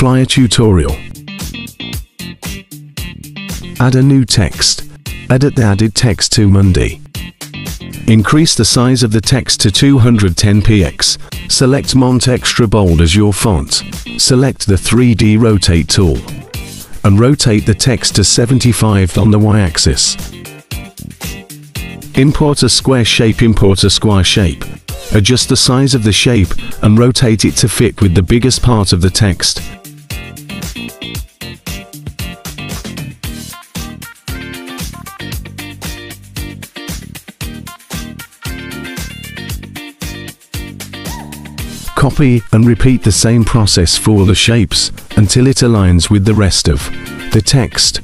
Flyer tutorial. Add a new text. Edit the added text to Monday. Increase the size of the text to 210px. Select Mont Extra Bold as your font. Select the 3D Rotate tool. And rotate the text to 75 on the y-axis. Import a square shape Import a square shape. Adjust the size of the shape and rotate it to fit with the biggest part of the text. Copy and repeat the same process for the shapes until it aligns with the rest of the text.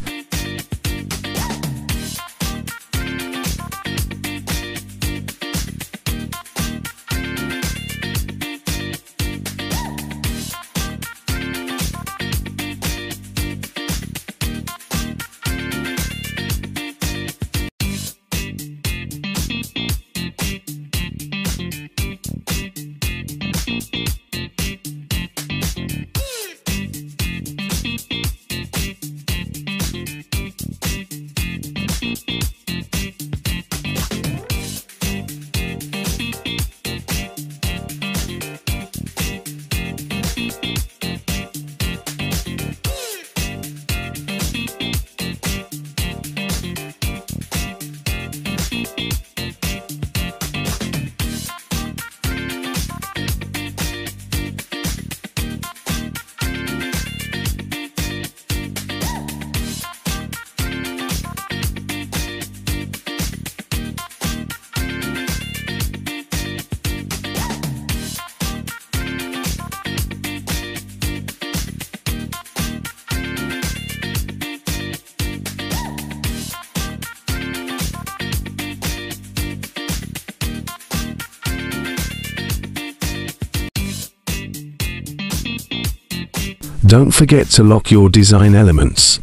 Don't forget to lock your design elements.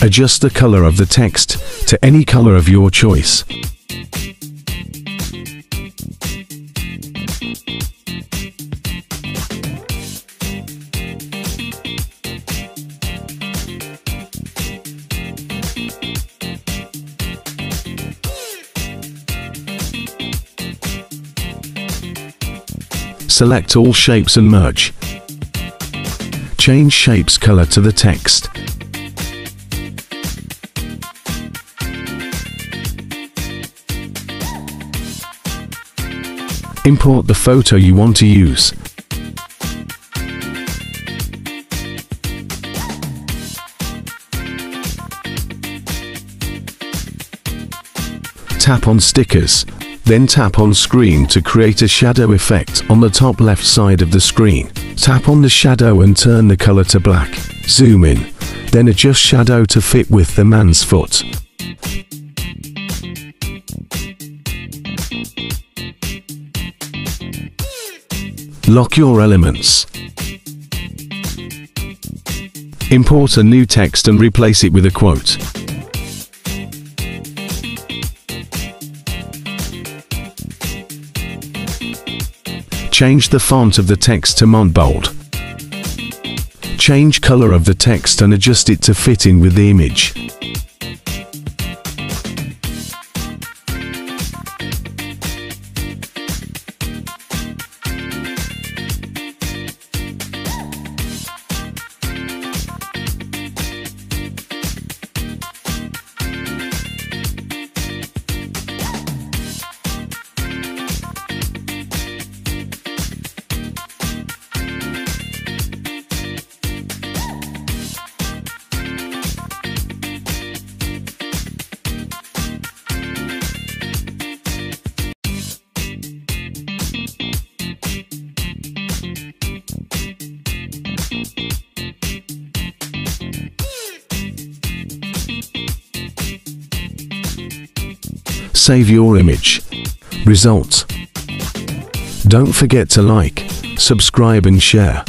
Adjust the color of the text to any color of your choice. Select all shapes and merge. Change shape's color to the text. Import the photo you want to use. Tap on stickers, then tap on screen to create a shadow effect on the top left side of the screen. Tap on the shadow and turn the color to black. Zoom in, then adjust shadow to fit with the man's foot. Lock your elements. Import a new text and replace it with a quote. Change the font of the text to Montbold. Change color of the text and adjust it to fit in with the image. Save your image. Results. Don't forget to like, subscribe and share.